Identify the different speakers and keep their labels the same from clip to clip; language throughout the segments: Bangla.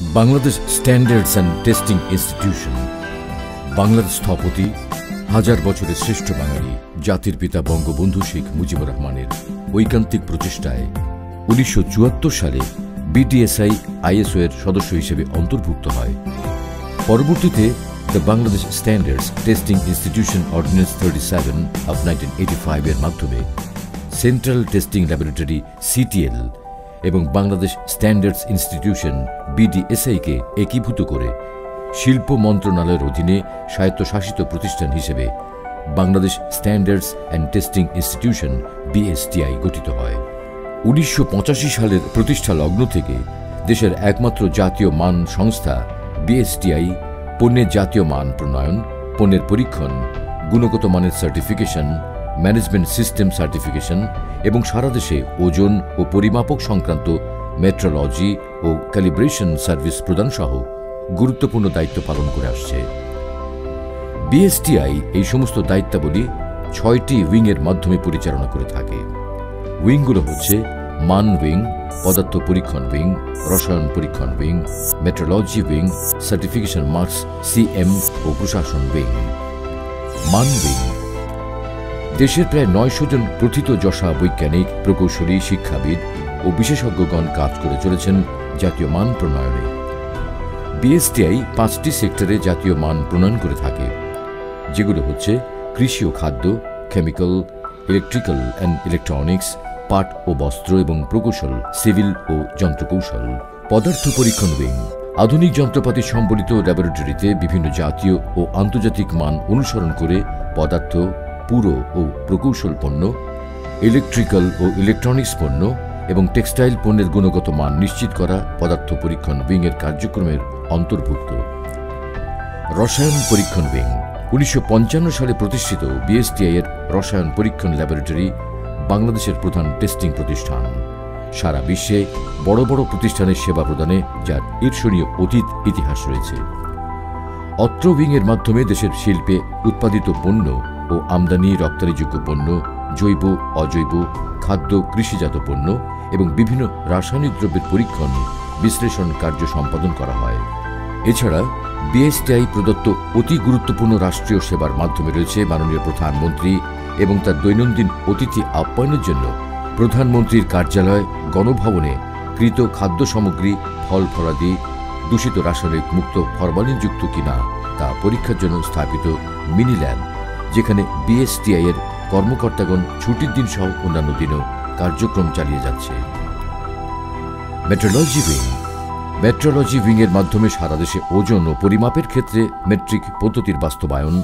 Speaker 1: Bangladesh standards and testing institution বাংলার স্থপতি, হাজার বছরের শ্রেষ্ঠ বাঙালি, জাতির পিতা বঙ্গবন্ধু শেখ মুজিবুর রহমানের ঐকান্তিক প্রচেষ্টায় উনিশশো চুয়াত্তর সালে বিটিএসআই আইএসও এর সদস্য হিসেবে অন্তর্ভুক্ত হয়। পরবর্তীতে the Bangladesh standards testing institution ordinance thirty seven of nineteen eighty এর মাধ্যমে সেন্ট্রাল টেস্টিং ল্যাবরেটরি সিটিএল এবং বাংলাদেশ স্ট্যান্ডার্ডস ইনস্টিটিউশন, বিডিএসআইকে একীভূত করে শিল্প মন্ত্রণালয়ের অধীনে স্বায়ত্তশাসিত প্রতিষ্ঠান হিসেবে Bangladesh standards and testing institution, BSTI, গঠিত হয়। উনিশশো পঁচাশি সালের প্রতিষ্ঠা লগ্ন থেকে দেশের একমাত্র জাতীয় মান সংস্থা, বিএসটিআই, পণ্যের জাতীয় মান প্রণয়ন, পণ্যের পরীক্ষণ, গুণগত মানের সার্টিফিকেশন ম্যানেজমেন্ট সিস্টেম সার্টিফিকেশন এবং সারা দেশে ওজন ও পরিমাপক সংক্রান্ত মেট্রোলজি ও ক্যালিব্রেশন সার্ভিস প্রদান সহ গুরুত্বপূর্ণ দায়িত্ব পালন করে আসছে। বিএসটিআই এই সমস্ত দায়িত্বাবলী ছয়টি উইংয়ের মাধ্যমে পরিচালনা করে থাকে। উইংগুলো হচ্ছে মান উইং, পদার্থ পরীক্ষণ উইং, রসায়ন পরীক্ষণ wing, metrology wing, certification marks, CM ও প্রশাসন উইং। মান উইং দেশের প্রায় নয়শো জন প্রথিত যশা বৈজ্ঞানিক, প্রকৌশলী, শিক্ষাবিদ ও বিশেষজ্ঞগণ কাজ করে চলেছেন জাতীয় মান প্রণয়নে। বিএসটিআই পাঁচটি সেক্টরে জাতীয় মান প্রণয়ন করে থাকে, যেগুলো হচ্ছে কৃষি ও খাদ্য, কেমিক্যাল, ইলেকট্রিক্যাল অ্যান্ড ইলেকট্রনিক্স, পাট ও বস্ত্র এবং প্রকৌশল, সিভিল ও যন্ত্রকৌশল। পদার্থ পরীক্ষণ উইং আধুনিক যন্ত্রপাতি সম্বলিত ল্যাবরেটরিতে বিভিন্ন জাতীয় ও আন্তর্জাতিক মান অনুসরণ করে পদার্থ পুরো ও প্রকৌশল পণ্য ইলেকট্রিক্যাল ও ইলেকট্রনিক্স পণ্য এবং টেক্সটাইল পণ্যের গুণগত মান নিশ্চিত করা পদার্থ পরীক্ষণ উইংয়ের কার্যক্রমের অন্তর্ভুক্ত। রসায়ন পরীক্ষণ উইং উনিশশো পঞ্চান্ন সালে প্রতিষ্ঠিত বিএসটিআই এর রসায়ন পরীক্ষণ ল্যাবরেটরি বাংলাদেশের প্রধান টেস্টিং প্রতিষ্ঠান। সারা বিশ্বে বড় বড় প্রতিষ্ঠানের সেবা প্রদানে, যার ঈর্ষণীয় অতীত ইতিহাস রয়েছে। অত্র উইংয়ের মাধ্যমে দেশের শিল্পে উৎপাদিত পণ্য ও আমদানি রপ্তানিযোগ্য পণ্য, জৈব, অজৈব, খাদ্য, কৃষিজাত পণ্য এবং বিভিন্ন রাসায়নিক দ্রব্যের পরীক্ষণ, বিশ্লেষণ কার্য সম্পাদন করা হয়। এছাড়া, বিএসটিআই প্রদত্ত অতি গুরুত্বপূর্ণ রাষ্ট্রীয় সেবার মাধ্যমে রয়েছে মাননীয় প্রধানমন্ত্রী এবং তার দৈনন্দিন অতিথি আপ্যায়নের জন্য প্রধানমন্ত্রীর কার্যালয়, গণভবনে কৃত খাদ্য সামগ্রী, ফল ফলাদি, দূষিত রাসায়নিক মুক্ত ফরমালিনযুক্ত কিনা তা পরীক্ষার জন্য স্থাপিত মিনি ল্যাব যেখানে বিএসটিআই এর কর্মকর্তাগণ ছুটির দিন সহ অন্যান্য দিনও কার্যক্রম চালিয়ে যাচ্ছে। মেট্রোলজি উইং মেট্রোলজি উইংয়ের মাধ্যমে সারা দেশে ওজন ও পরিমাপের ক্ষেত্রে মেট্রিক পদ্ধতির বাস্তবায়ন,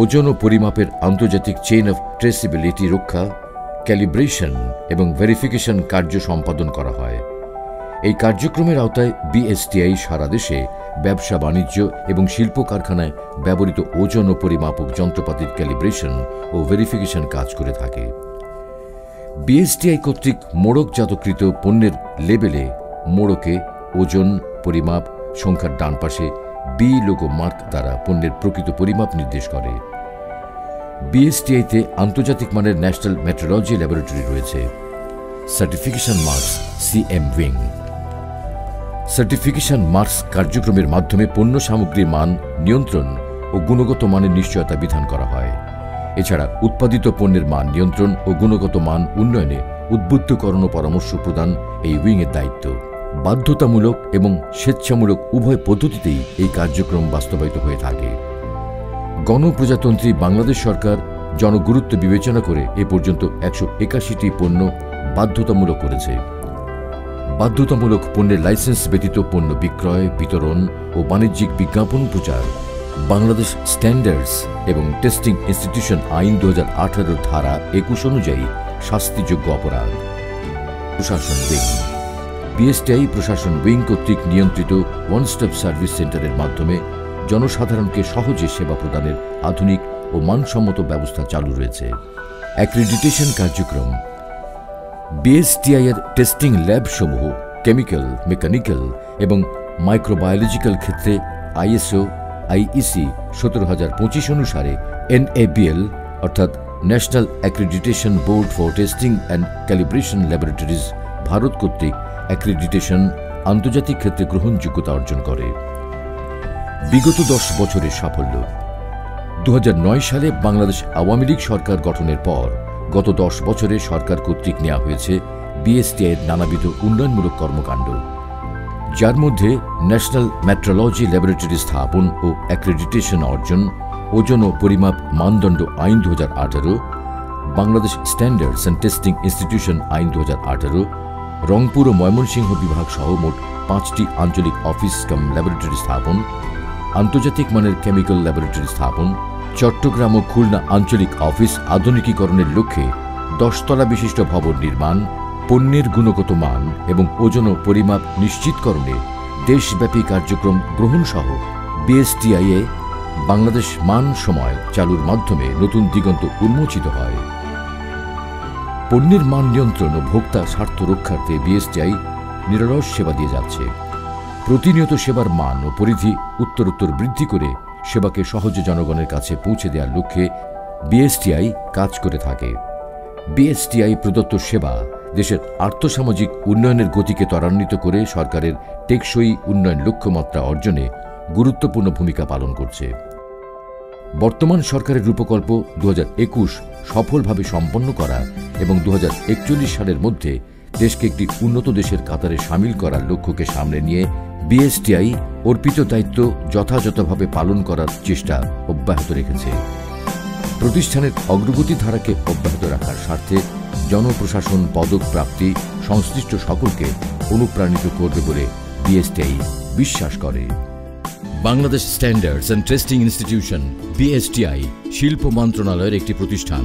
Speaker 1: ওজন ও পরিমাপের আন্তর্জাতিক চেইন অফ ট্রেসিবিলিটি রক্ষা ক্যালিব্রেশন এবং ভেরিফিকেশন কার্য সম্পাদন করা হয়। এই কার্যক্রমের আওতায় বিএসটিআই সারা দেশে ব্যবসা বাণিজ্য এবং শিল্প কারখানায় ব্যবহৃত ওজন ও পরিমাপক যন্ত্রপাতির ক্যালিব্রেশন ও ভেরিফিকেশন কাজ করে থাকে। বিএসটিআই কর্তৃক মোড়কজাতকৃত পণ্যের লেবেলে মোড়কে ওজন, পরিমাপ, সংখ্যার ডান পাশে বি লোগো মার্ক দ্বারা পণ্যের প্রকৃত পরিমাপ নির্দেশ করে। বিএসটিআইতে আন্তর্জাতিক মানের ন্যাশনাল মেট্রোলজি ল্যাবরেটরি রয়েছে। Certification marks, CM wing. Certification marks কার্যক্রমের মাধ্যমে পণ্য সামগ্রীর মান নিয়ন্ত্রণ ও গুণগত মানের নিশ্চয়তা বিধান করা হয়। এছাড়া উৎপাদিত পণ্যের মান নিয়ন্ত্রণ ও গুণগত মান উন্নয়নে উদ্বুদ্ধকরণ পরামর্শ প্রদান এই উইংয়ের দায়িত্ব। বাধ্যতামূলক এবং স্বেচ্ছামূলক উভয় পদ্ধতিতেই এই কার্যক্রম বাস্তবায়িত হয়ে থাকে। গণপ্রজাতন্ত্রী বাংলাদেশ সরকার জনগুরুত্ব বিবেচনা করে এ পর্যন্ত একশো একাশিটি পণ্য বাধ্যতামূলক করেছে। বাধ্যতামূলক পণ্যের লাইসেন্স ব্যতীত পণ্য বিক্রয়, বিতরণ ও বাণিজ্যিক বিজ্ঞাপন প্রচার, বাংলাদেশ স্ট্যান্ডার্ডস এবং টেস্টিং ইনস্টিটিউশন আইন দু হাজার ধারা একুশ অনুযায়ী শাস্তিযোগ্য অপরাধ। প্রশাসন উইং। বিএসটিআই প্রশাসন উইং কর্তৃক নিয়ন্ত্রিত ওয়ান স্টপ সার্ভিস সেন্টারের মাধ্যমে জনসাধারণকে সহজে সেবা প্রদানের আধুনিক ও মানসম্মত ব্যবস্থা চালু রয়েছে। অ্যাক্রিডিটেশন কার্যক্রম বিএসটিআই এর টেস্টিং ল্যাবসমূহ কেমিক্যাল মেকানিক্যাল এবং মাইক্রোবায়োলজিক্যাল ক্ষেত্রে আইএসও আইইসি সতেরো হাজার পঁচিশ অনুসারে এনএবিএল অর্থাৎ national accreditation board for testing and calibration laboratories Bharat কর্তৃক অ্যাক্রিডিটেশন আন্তর্জাতিক ক্ষেত্রে গ্রহণযোগ্যতা অর্জন করে। বিগত দশ বছরের সাফল্য। দু হাজার নয় সালে বাংলাদেশ আওয়ামী লীগ সরকার গঠনের পর গত দশ বছরে সরকার কর্তৃক নেওয়া হয়েছে বিএসটিআইয়ের নানাবিধ উন্নয়নমূলক কর্মকাণ্ড। যার মধ্যে ন্যাশনাল ম্যাট্রোলজি ল্যাবরেটরি স্থাপন ও অ্যাক্রেডিটেশন অর্জন, ওজন ও পরিমাপ মানদণ্ড আইন দু হাজার আঠারো, Bangladesh standards and testing institution আইন দু হাজার আঠারো, রংপুর ও ময়মনসিংহ বিভাগ সহ মোট পাঁচটি আঞ্চলিক অফিস কাম ল্যাবরেটরি স্থাপন, আন্তর্জাতিক মানের কেমিক্যাল ল্যাবরেটরি স্থাপন চট্টগ্রাম ও খুলনা আঞ্চলিক অফিস আধুনিকীকরণের লক্ষ্যে দশতলা বিশিষ্ট ভবন নির্মাণ, পণ্যের গুণগত মান এবং ওজন ও পরিমাপ নিশ্চিতকরণে দেশব্যাপী কার্যক্রম গ্রহণ সহ বিএসটিআইএ বাংলাদেশ মান সময় চালুর মাধ্যমে নতুন দিগন্ত উন্মোচিত হয়। পণ্যের মান নিয়ন্ত্রণ ও ভোক্তা স্বার্থ রক্ষার্থে বিএসটিআই নিরলস সেবা দিয়ে যাচ্ছে। প্রতিনিয়ত সেবার মান ও পরিধি উত্তরোত্তর বৃদ্ধি করে সেবাকে সহজে জনগণের কাছে পৌঁছে দেওয়ার লক্ষ্যে বিএসটিআই কাজ করে থাকে। বিএসটিআই প্রদত্ত সেবা দেশের আর্থসামাজিক উন্নয়নের গতিকে ত্বরান্বিত করে সরকারের টেকসই উন্নয়ন লক্ষ্যমাত্রা অর্জনে গুরুত্বপূর্ণ ভূমিকা পালন করছে। বর্তমান সরকারের রূপকল্প দু হাজার একুশ সফলভাবে সম্পন্ন করা এবং দু হাজার একচল্লিশ সালের মধ্যে দেশকে একটি উন্নত দেশের কাতারে সামিল করার লক্ষ্যকে সামনে নিয়ে বিএসটিআই অর্পিত দায়িত্ব যথাযথভাবে পালন করার চেষ্টা অব্যাহত রেখেছে। প্রতিষ্ঠানের অগ্রগতি ধারাকে অব্যাহত রাখার স্বার্থে জনপ্রশাসন পদক প্রাপ্তি সংশ্লিষ্ট সকলকে অনুপ্রাণিত করবে বলে বিএসটিআই বিশ্বাস করে। Bangladesh standards and testing institution, BSTI, শিল্প মন্ত্রণালয়ের একটি প্রতিষ্ঠান।